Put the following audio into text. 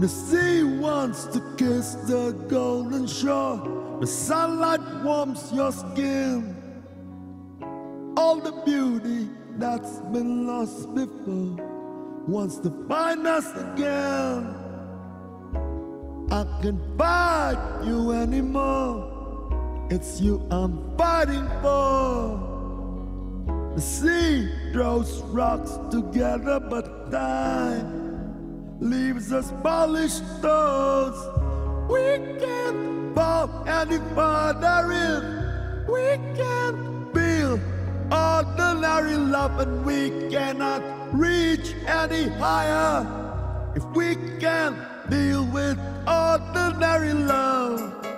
The sea wants to kiss the golden shore. The sunlight warms your skin. All the beauty that's been lost before wants to find us again. I can't fight you anymore. It's you I'm fighting for. The sea throws rocks together, but time leaves us polished stones. We can't fall any further in. We can't build ordinary love, and we cannot reach any higher if we can't deal with ordinary love.